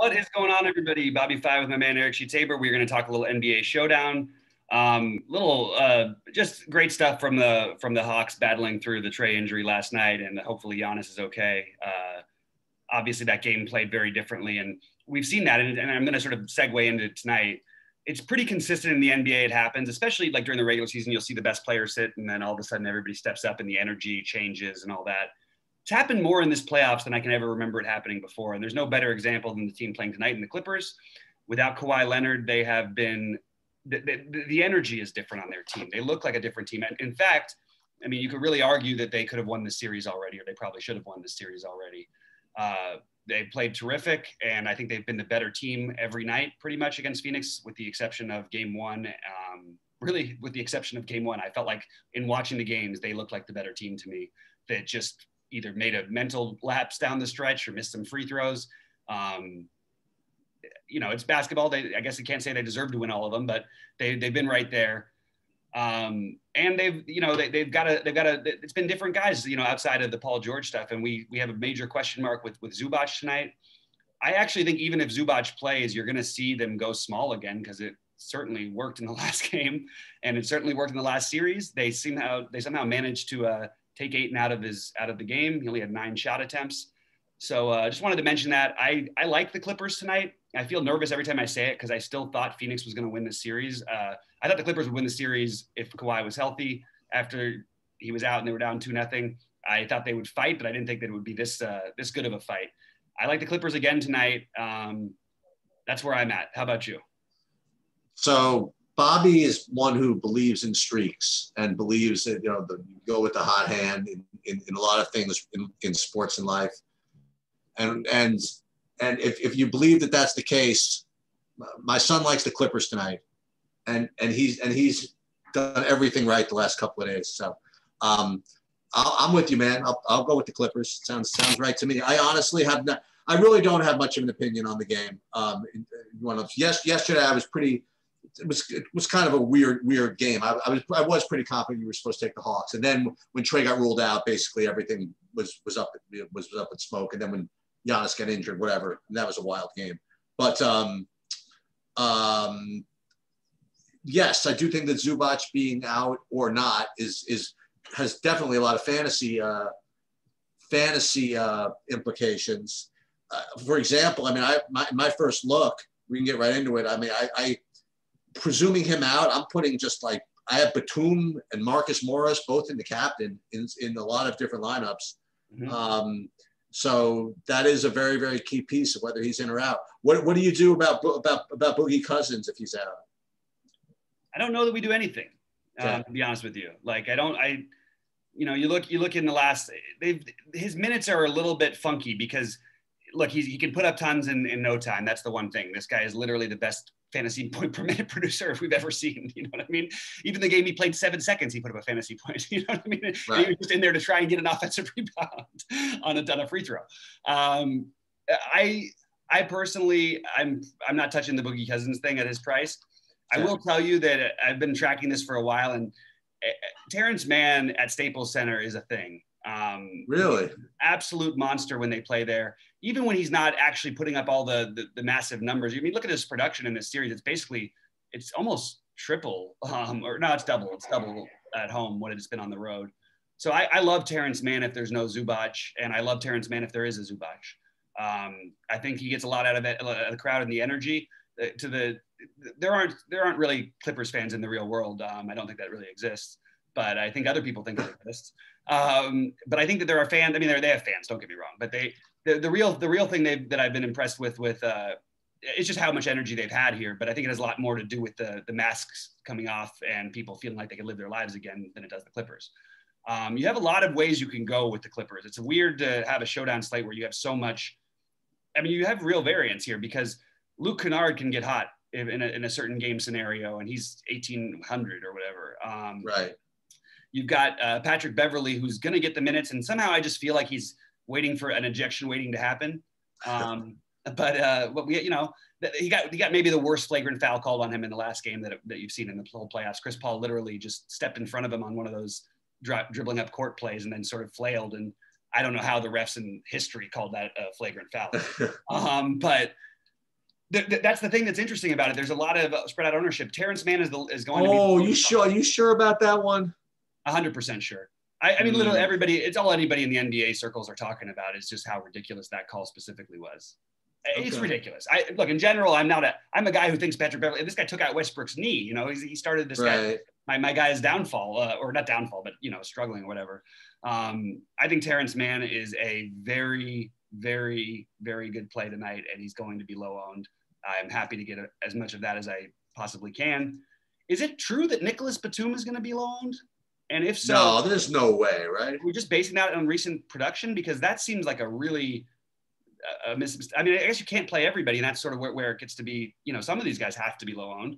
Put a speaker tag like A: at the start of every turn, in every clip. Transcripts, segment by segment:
A: What is going on, everybody? Bobby Five with my man Eric Tabor. We're going to talk a little NBA showdown. Um, little, uh, just great stuff from the from the Hawks battling through the Trey injury last night, and hopefully Giannis is okay. Uh, obviously, that game played very differently, and we've seen that. And, and I'm going to sort of segue into tonight. It's pretty consistent in the NBA. It happens, especially like during the regular season. You'll see the best players sit, and then all of a sudden everybody steps up, and the energy changes and all that it's happened more in this playoffs than I can ever remember it happening before. And there's no better example than the team playing tonight in the Clippers. Without Kawhi Leonard, they have been the, the, the energy is different on their team. They look like a different team. And in fact, I mean, you could really argue that they could have won this series already, or they probably should have won this series already. Uh, they played terrific, and I think they've been the better team every night, pretty much against Phoenix, with the exception of Game One. Um, really, with the exception of Game One, I felt like in watching the games, they looked like the better team to me. That just either made a mental lapse down the stretch or missed some free throws. Um, you know, it's basketball. They, I guess you can't say they deserve to win all of them, but they, they've been right there. Um, and they've, you know, they, they've got a, they've got a, it's been different guys, you know, outside of the Paul George stuff. And we, we have a major question mark with, with Zubac tonight. I actually think even if Zubac plays, you're going to see them go small again because it certainly worked in the last game, and it certainly worked in the last series. They somehow they somehow managed to uh, take Ayton out of his out of the game. He only had nine shot attempts. So I uh, just wanted to mention that I I like the Clippers tonight. I feel nervous every time I say it because I still thought Phoenix was going to win the series. Uh, I thought the Clippers would win the series if Kawhi was healthy. After he was out and they were down two nothing, I thought they would fight, but I didn't think that it would be this uh, this good of a fight. I like the Clippers again tonight. Um, that's where I'm at. How about you?
B: So Bobby is one who believes in streaks and believes that you know the, you go with the hot hand in, in, in a lot of things in, in sports and life. And and and if, if you believe that that's the case, my son likes the Clippers tonight, and and he's and he's done everything right the last couple of days. So um, i am with you, man. I'll, I'll go with the Clippers. Sounds sounds right to me. I honestly have not. I really don't have much of an opinion on the game. Um, one of yes, yesterday I was pretty it was it was kind of a weird weird game. I, I, was I was pretty confident you were supposed to take the Hawks, and then when Trey got ruled out, basically everything was was up was was up in smoke. And then when Giannis got injured, whatever, that was a wild game. But um, um, yes, I do think that Zubac being out or not is is has definitely a lot of fantasy uh, fantasy uh, implications. Uh, for example, I mean, I my, my first look, we can get right into it. I mean, I, I presuming him out, I'm putting just like I have Batum and Marcus Morris both in the captain in, in a lot of different lineups. Mm-hmm. Um, so that is a very, very key piece of whether he's in or out. What, what do you do about, about, about Boogie Cousins if he's out?
A: I don't know that we do anything, uh, to be honest with you. Like, I don't, I, you know, you look, you look in the last, they've, his minutes are a little bit funky because look, he's, he can put up tons in, in no time. That's the one thing. This guy is literally the best fantasy point per minute producer if we've ever seen. You know what I mean? Even the game he played seven seconds, he put up a fantasy point. You know what I mean? Right. He was just in there to try and get an offensive rebound on a, on a free throw. Um, I I personally I'm I'm not touching the Boogie Cousins thing at his price. Yeah. I will tell you that I've been tracking this for a while, and eh, eh, Mann at Staples Center is a thing.
B: Um, really,
A: absolute monster when they play there. Even when he's not actually putting up all the, the, the massive numbers. I mean, look at his production in this series. It's basically it's almost triple, um, or no, it's double. It's double at home what it's been on the road. So I, I love Terance Mann if there's no Zubac, and I love Terance Mann if there is a Zubac. Um, I think he gets a lot out of it, the crowd and the energy. Uh, to the there aren't there aren't really Clippers fans in the real world. Um, I don't think that really exists, but I think other people think it exists. Um, but I think that there are fans. I mean, they have fans. Don't get me wrong. But they, the, the real, the real thing that I've been impressed with, with uh, it's just how much energy they've had here. But I think it has a lot more to do with the the masks coming off and people feeling like they can live their lives again than it does the Clippers. Um, you have a lot of ways you can go with the Clippers. It's weird to have a showdown slate where you have so much. I mean, you have real variance here because Luke Kennard can get hot in a, in a certain game scenario, and he's 1800 or whatever. Um,
B: right.
A: You've got uh, Patrick Beverley, who's going to get the minutes, and somehow I just feel like he's waiting for an ejection waiting to happen. Um, but uh, but we, you know, he got he got maybe the worst flagrant foul called on him in the last game that, that you've seen in the whole playoffs. Chris Paul literally just stepped in front of him on one of those dri- dribbling up court plays and then sort of flailed. And I don't know how the refs in history called that a flagrant foul. um, but th- th- that's the thing that's interesting about it. There's a lot of uh, spread out ownership. Terance Mann is the, is going.
B: Oh,
A: to be
B: you sure? Are you sure about that one?
A: Hundred percent sure. I, I mean, literally everybody. It's all anybody in the NBA circles are talking about is just how ridiculous that call specifically was. It's ridiculous. I look in general. I'm not a. I'm a guy who thinks Patrick Beverley. This guy took out Westbrook's knee. You know, he's, he started this guy my, my guy's downfall, uh, or not downfall, but you know, struggling or whatever. Um, I think Terance Mann is a very, very, very good play tonight, and he's going to be low owned. I'm happy to get a, as much of that as I possibly can. Is it true that Nicholas Batum is going to be low owned? And if so,
B: no, there's no way, right?
A: we're just basing that on recent production because that seems like a really a mis- I mean, I guess you can't play everybody, and that's sort of where, where it gets to be. You know, some of these guys have to be low owned.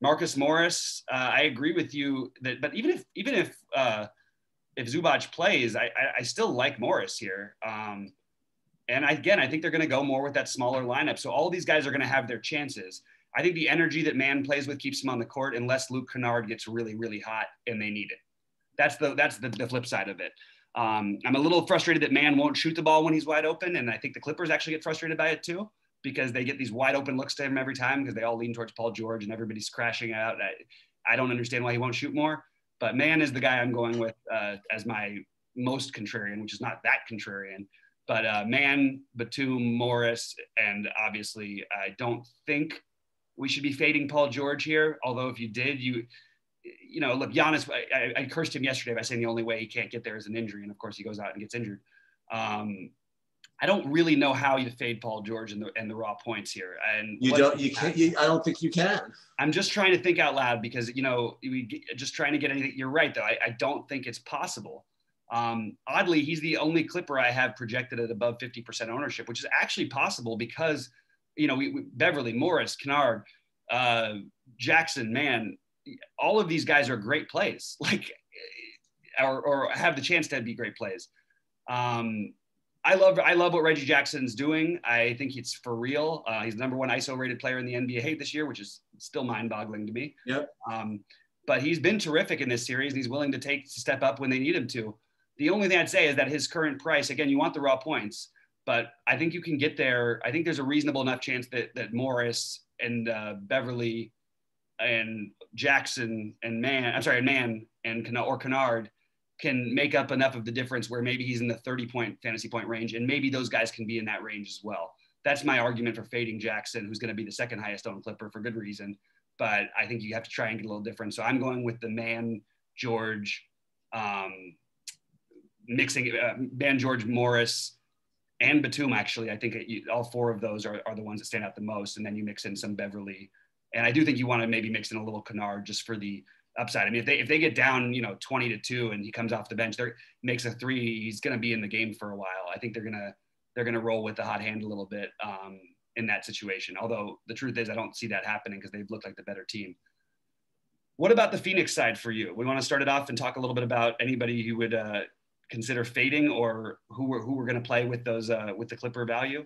A: Marcus Morris, uh, I agree with you that, but even if even if uh, if Zubac plays, I, I I still like Morris here. Um, and again, I think they're going to go more with that smaller lineup. So all these guys are going to have their chances. I think the energy that Mann plays with keeps him on the court unless Luke Kennard gets really, really hot and they need it. That's the that's the, the flip side of it. Um, I'm a little frustrated that Mann won't shoot the ball when he's wide open, and I think the Clippers actually get frustrated by it too because they get these wide open looks to him every time because they all lean towards Paul George and everybody's crashing out. I, I don't understand why he won't shoot more, but Mann is the guy I'm going with uh, as my most contrarian, which is not that contrarian. But uh, Mann, Batum, Morris, and obviously, I don't think we should be fading Paul George here. Although, if you did, you you know, look, Giannis, I, I, I cursed him yesterday by saying the only way he can't get there is an injury. And of course, he goes out and gets injured. Um, I don't really know how you fade Paul George and the, and the raw points here. And
B: You don't. You can't. You, I don't think you can.
A: I'm just trying to think out loud because, you know, we just trying to get anything. You're right, though. I, I don't think it's possible. Um, oddly, he's the only Clipper I have projected at above 50% ownership, which is actually possible because, you know, we, we Beverley, Morris, Kennard, uh, Jackson, Mann, all of these guys are great plays, like, or, or have the chance to be great plays. Um, I love I love what Reggie Jackson's doing. I think it's for real. Uh, he's the number one ISO rated player in the NBA this year, which is still mind boggling to me.
B: Yep.
A: Um, but he's been terrific in this series, and he's willing to take to step up when they need him to. The only thing I'd say is that his current price, again, you want the raw points, but I think you can get there. I think there's a reasonable enough chance that that Morris and uh, Beverley and Jackson and Mann, I'm sorry, Mann and Kennard, or Kennard can make up enough of the difference where maybe he's in the 30 point fantasy point range, and maybe those guys can be in that range as well. That's my argument for fading Jackson, who's going to be the second highest owned Clipper for good reason. But I think you have to try and get a little different. So I'm going with the Mann George, um, mixing uh, Mann George Morris and Batum. Actually, I think it, you, all four of those are, are the ones that stand out the most. And then you mix in some Beverley, and I do think you want to maybe mix in a little Kennard just for the upside. I mean, if they if they get down, you know, 20 to 2 and he comes off the bench, there makes a three, he's gonna be in the game for a while. I think they're gonna they're gonna roll with the hot hand a little bit um, in that situation. Although the truth is I don't see that happening because they've looked like the better team. What about the Phoenix side for you? We want to start it off and talk a little bit about anybody who would uh, consider fading or who were who we're going to play with those uh, with the Clipper value.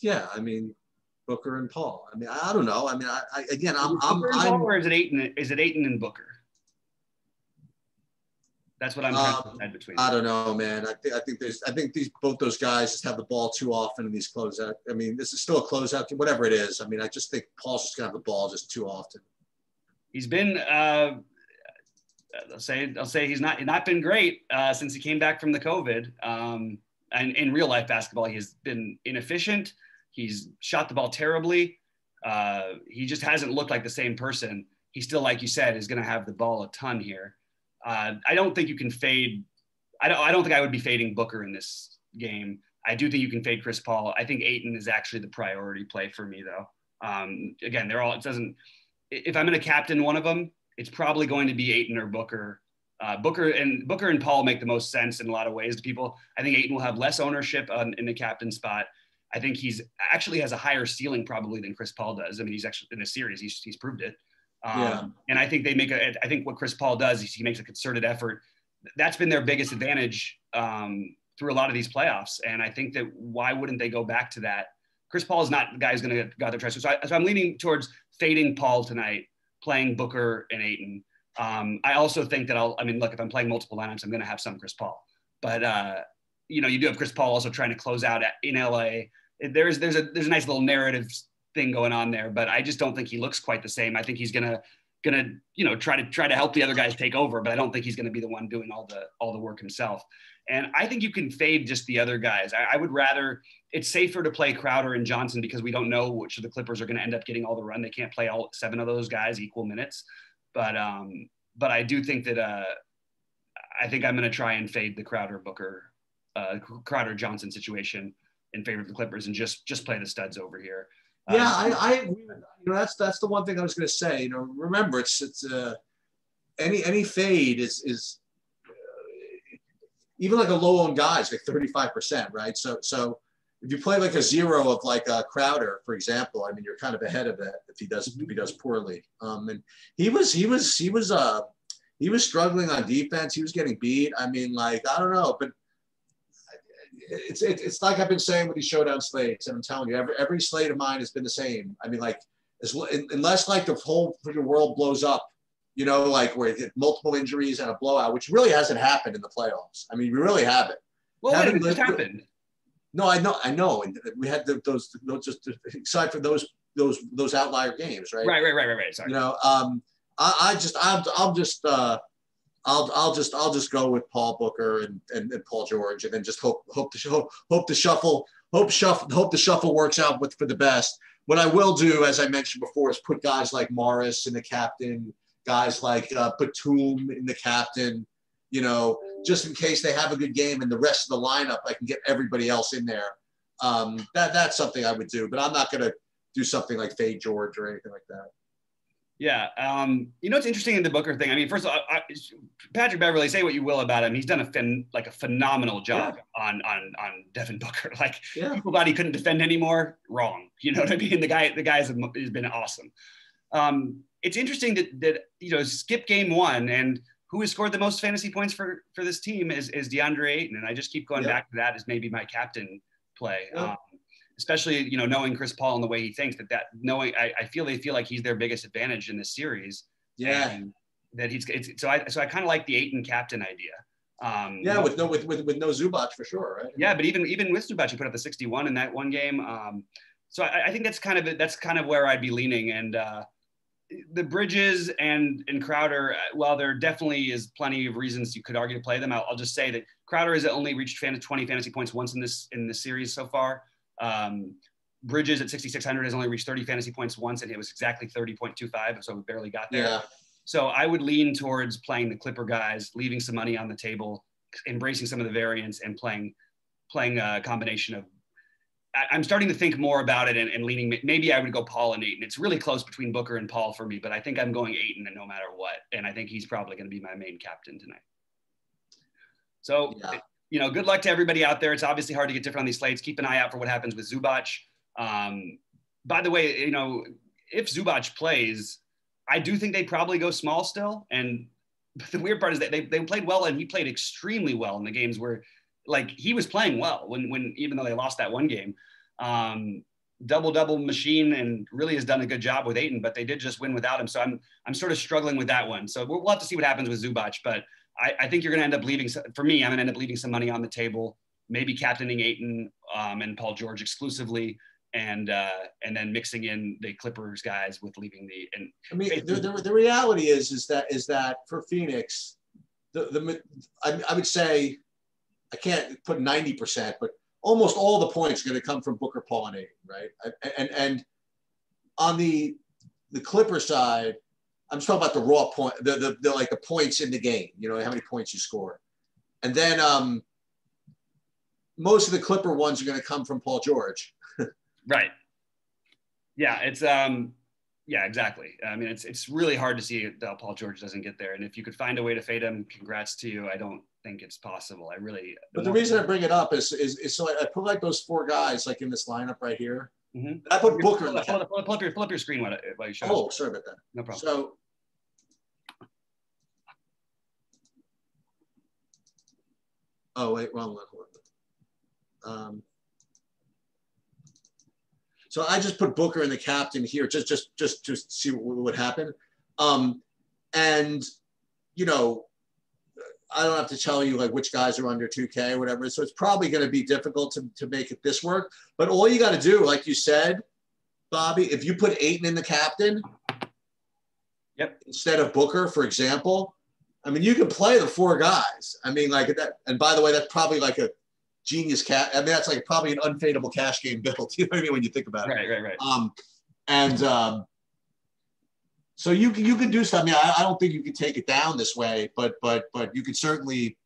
B: Yeah, I mean, Booker and Paul. I mean, I, I don't know. I mean, I, I again, I'm, I'm, I'm,
A: or is it Ayton? Is it Ayton and Booker? That's what I'm trying to
B: Um,
A: decide between.
B: I don't know, man. I think I think there's I think these both those guys just have the ball too often in these closeout. I mean, this is still a closeout whatever it is. I mean, I just think Paul's just gonna have the ball just too often.
A: he's been uh, I'll say I'll say he's not not been great uh, since he came back from the COVID. Um, and in real life basketball, he has been inefficient. He's shot the ball terribly. Uh, he just hasn't looked like the same person. He still, like you said, is going to have the ball a ton here. Uh, I don't think you can fade. I don't. I don't think I would be fading Booker in this game. I do think you can fade Chris Paul. I think Ayton is actually the priority play for me, though. Um, again, they're all. It doesn't. If I'm going to captain one of them, it's probably going to be Ayton or Booker. Uh, Booker and Booker and Paul make the most sense in a lot of ways to people. I think Ayton will have less ownership on, in the captain spot. I think he's actually has a higher ceiling probably than Chris Paul does. I mean, he's actually in a series, he's, he's proved it. Um,
B: Yeah.
A: And I think they make a, I think what Chris Paul does is he makes a concerted effort. That's been their biggest advantage um, through a lot of these playoffs. And I think that why wouldn't they go back to that? Chris Paul is not the guy who's going to go out there try. So, I, so I'm leaning towards fading Paul tonight, playing Booker and Ayton. Um, I also think that I'll, I mean, look, if I'm playing multiple lineups, I'm going to have some Chris Paul. But, uh, you know, you do have Chris Paul also trying to close out at, in LA. There's there's a there's a nice little narrative thing going on there, but I just don't think he looks quite the same. I think he's gonna gonna you know try to try to help the other guys take over, but I don't think he's gonna be the one doing all the all the work himself. And I think you can fade just the other guys. I, I would rather it's safer to play Crowder and Johnson because we don't know which of the Clippers are to end up getting all the run. They can't play all seven of those guys equal minutes, but um, but I do think that uh, I think I'm to try and fade the Crowder Booker, uh, Crowder Johnson situation in favor of the Clippers and just just play the studs over here.
B: Yeah, I, I you know that's that's the one thing I was going to say. You know, remember it's it's uh, any any fade is is uh, even like a low on guys like 35 percent, right? So so if you play like a zero of like a Crowder, for example, I mean you're kind of ahead of that if he does if he does poorly. Um, and he was he was he was uh he was struggling on defense. He was getting beat. I mean, like I don't know, but it's it, it's like I've been saying with these showdown slates, and I'm telling you, every every slate of mine has been the same. I mean, like as, unless like the whole freaking world blows up, you know, like where multiple injuries and a blowout, which really hasn't happened in the playoffs. I mean, we really haven't.
A: Well, haven't what happened?
B: No, I know, I know, and we had the, those those just aside from those those those outlier games, right?
A: Right, right, right, right, right. Sorry.
B: You know, um, I, I just I'm I'm just uh I'll I'll just I'll just go with Paul Booker and, and, and Paul George, and then just hope hope the hope, hope the shuffle hope shuffle hope the shuffle works out with for the best. What I will do, as I mentioned before, is put guys like Morris in the captain, guys like uh, Batum in the captain. You know, just in case they have a good game and the rest of the lineup, I can get everybody else in there. Um, that that's something I would do, but I'm not going to do something like Fade George or anything like that.
A: Yeah. Um, you know, it's interesting in the Booker thing. I mean, first of all, I, Patrick Beverley, say what you will about him. He's done a fin, like a phenomenal job yeah. on, on, on Devin Booker. Like yeah. people thought he couldn't defend anymore. Wrong. You know what I mean? The guy, the guy has, has been awesome. Um, it's interesting that, that, you know, skip game one and who has scored the most fantasy points for, for this team is, is DeAndre Ayton. And I just keep going yeah. back to that as maybe my captain play. Um, especially you know knowing Chris Paul and the way he thinks that that knowing I, I feel they feel like he's their biggest advantage in this series.
B: Yeah.
A: that he's so I so I kind of like the Ayton captain idea.
B: Um, yeah, with no with, with with no Zubac for sure, right?
A: Yeah, but even even with Zubac, he put up the 61 in that one game. Um, so I, I, think that's kind of that's kind of where I'd be leaning. And uh, the Bridges and and Crowder, while there definitely is plenty of reasons you could argue to play them, I'll, I'll just say that Crowder has only reached 20 fantasy points once in this in this series so far. Um, Bridges at 6,600 has only reached 30 fantasy points once, and it was exactly 30.25, so we barely got there. Yeah. So I would lean towards playing the Clipper guys, leaving some money on the table, embracing some of the variants, and playing playing a combination of. I, am starting to think more about it and, and, leaning. Maybe I would go Paul and Ayton. It's really close between Booker and Paul for me, but I think I'm going Ayton, and no matter what, and I think he's probably going to be my main captain tonight. So yeah you know, good luck to everybody out there. It's obviously hard to get different on these slates. Keep an eye out for what happens with Zubac. Um, by the way, you know, if Zubac plays, I do think they probably go small still. And the weird part is that they, they played well and he played extremely well in the games where like he was playing well when, when even though they lost that one game. Um, double double machine and really has done a good job with Ayton, but they did just win without him. So I'm I'm sort of struggling with that one. So we'll, we'll have to see what happens with Zubac, but I, I think you're going to end up leaving, for me, I'm going to end up leaving some money on the table, maybe captaining Ayton um, and Paul George exclusively. And uh, and then mixing in the Clippers guys with leaving the and
B: I mean the, the, the reality is is that is that for Phoenix the the I, I would say I can't put 90%, but almost all the points are going to come from Booker, Paul, and Ayton, right? And and on the the Clipper side, I'm just talking about the raw point, the, the, the like the points in the game, you know, how many points you score. And then um, most of the Clipper ones are going to come from Paul George.
A: right. Yeah, it's um, yeah, exactly. I mean, it's it's really hard to see that Paul George doesn't get there. And if you could find a way to fade him, congrats to you. I don't think it's possible. I really.
B: But the reason I bring it up is is, is so I, I put like those four guys like in this lineup right here. Mm-hmm. I put Booker.
A: Pull, pull, pull, pull, up your, pull up your screen while, while you show.
B: Oh, sorry about that.
A: No problem.
B: So. Oh wait, wrong one. Um, so I just put Booker and the captain here, just just just to see what would happen. Um, and you know, I don't have to tell you like which guys are under 2K or whatever. So it's probably going to be difficult to, to make it this work. But all you got to do, like you said, Bobby, if you put Ayton in the captain,
A: yep,
B: instead of Booker, for example, I mean, you can play the four guys. I mean, like that. And by the way, that's probably like a genius cat. I mean, that's like probably an unfadable cash game build. You know what I mean when you think about
A: it. Right, right, right.
B: Um, and um, so you you can do something. I, I, don't think you can take it down this way, but but but you could certainly,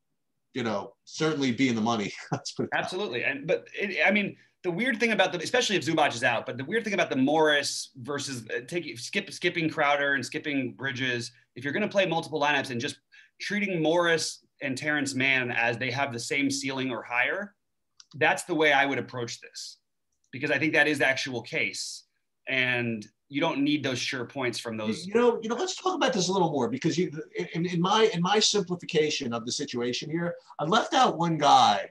B: you know, certainly be in the money.
A: Absolutely, and but it, I mean the weird thing about the, especially if Zubac is out, but the weird thing about the Morris versus uh, taking skip skipping Crowder and skipping Bridges, if you're going to play multiple lineups and just treating Morris and Terance Mann as they have the same ceiling or higher, that's the way I would approach this, because I think that is the actual case, and you don't need those sure points from those.
B: You know, you know. Let's talk about this a little more because you, in, in my in my simplification of the situation here, I left out one guy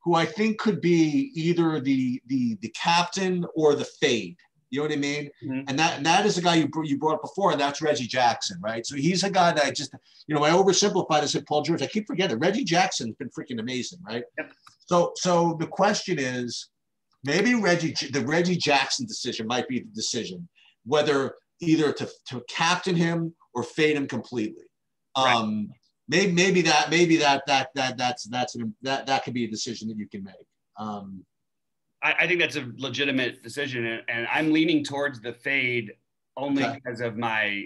B: who I think could be either the the the captain or the fade. You know what I mean? Mm-hmm. And that and that is a guy you you brought up before, and that's Reggie Jackson, right? So he's a guy that I just, you know, I oversimplified. I said Paul George. I keep forgetting Reggie Jackson's been freaking amazing, right? Yep. So so the question is, maybe Reggie the Reggie Jackson decision might be the decision whether either to to captain him or fade him completely. Right. Um, maybe maybe that maybe that that that that's that's an, that that could be a decision that you can make. Um,
A: I, I think that's a legitimate decision, and, and I'm leaning towards the fade only okay. because of my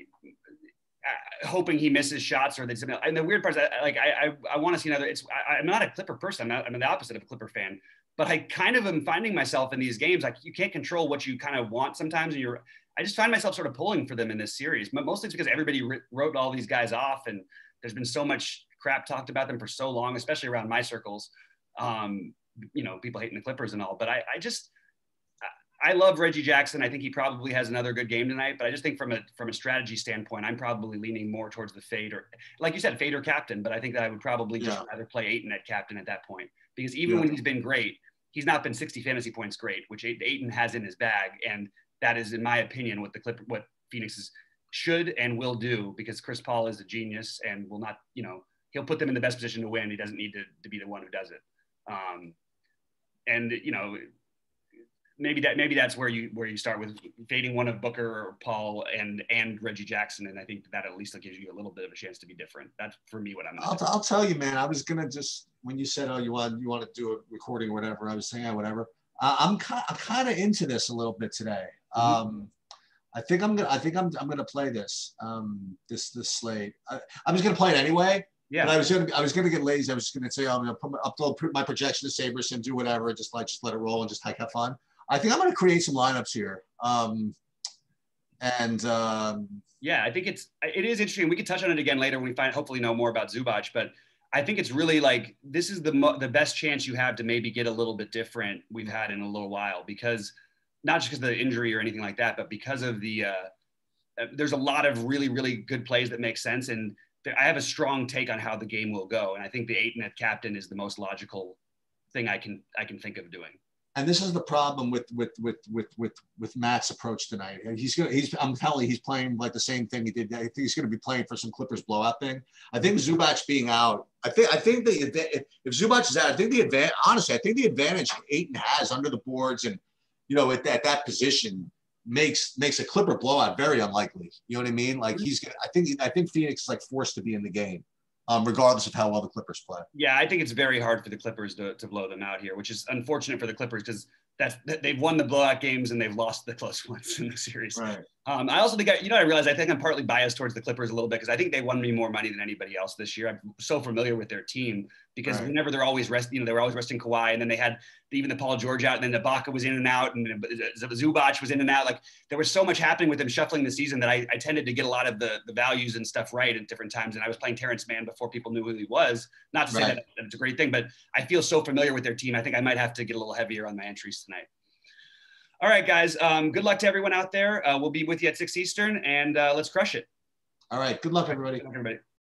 A: uh, hoping he misses shots or that something. And the weird part is, I, like I I, I want to see another. It's I, am not a Clipper person. I'm, not, I'm the opposite of a Clipper fan. But I kind of am finding myself in these games like you can't control what you kind of want sometimes, and you're. I just find myself sort of pulling for them in this series, but mostly it's because everybody wrote all these guys off, and there's been so much crap talked about them for so long, especially around my circles. Um, you know, people hating the Clippers and all, but I, I just, I love Reggie Jackson. I think he probably has another good game tonight, but I just think from a from a strategy standpoint, I'm probably leaning more towards the fade or, like you said, fade or captain. But I think that I would probably just yeah. rather play Ayton at captain at that point because even yeah. when he's been great, he's not been 60 fantasy points great, which Ayton has in his bag, and that is, in my opinion, what the Clip what Phoenix should and will do because Chris Paul is a genius and will not, you know, he'll put them in the best position to win. He doesn't need to, to be the one who does it. Um, and you know, maybe that maybe that's where you where you start with fading one of Booker or Paul and and Reggie Jackson, and I think that at least gives you a little bit of a chance to be different. That's for me what I'm.
B: I'll, I'll tell you, man. I was gonna just when you said, "Oh, you want you want to do a recording or whatever," I was saying, "Yeah, whatever." Uh, I'm kind I'm kind of into this a little bit today. Mm-hmm. Um, I think I'm gonna I think I'm I'm gonna play this um this this slate. I, I'm just gonna play it anyway. Yeah. But I was gonna I was gonna get lazy. I was just gonna say I'm gonna put my, upload my projection to Sabres and do whatever, just like just let it roll and just like have fun. I think I'm gonna create some lineups here. Um, and um,
A: yeah, I think it's it is interesting. We could touch on it again later when we find hopefully know more about Zubac, but I think it's really like this is the mo- the best chance you have to maybe get a little bit different we've had in a little while because not just because of the injury or anything like that, but because of the uh, uh there's a lot of really really good plays that make sense and I have a strong take on how the game will go, and I think the Ayton captain is the most logical thing I can I can think of doing.
B: And this is the problem with with with with with with Matt's approach tonight. He's gonna he's I'm telling you he's playing like the same thing he did. I think he's going to be playing for some Clippers blowout thing. I think Zubac being out. I think I think the if, if Zubac is out, I think the advantage. Honestly, I think the advantage Ayton has under the boards and you know at, at that position makes makes a Clipper blowout very unlikely. You know what I mean? Like he's, gonna. I think, I think Phoenix is like forced to be in the game, um, regardless of how well the Clippers play.
A: Yeah, I think it's very hard for the Clippers to, to blow them out here, which is unfortunate for the Clippers because that's they've won the blowout games and they've lost the close ones in the series.
B: Right.
A: Um, I also think, I, you know, I realize I think I'm partly biased towards the Clippers a little bit because I think they won me more money than anybody else this year. I'm so familiar with their team because right. whenever they're always rest, you know, they were always resting Kawhi, and then they had even the Paul George out, and then Ibaka was in and out, and Zubac was in and out. Like there was so much happening with them shuffling the season that I, I tended to get a lot of the the values and stuff right at different times. And I was playing Terance Mann before people knew who he was. Not to say right. that it's a great thing, but I feel so familiar with their team. I think I might have to get a little heavier on my entries tonight. All right, guys. Um, good luck to everyone out there. Uh, we'll be with you at 6 Eastern, and uh, let's crush it.
B: All right. Good luck, everybody.
A: Good luck, everybody.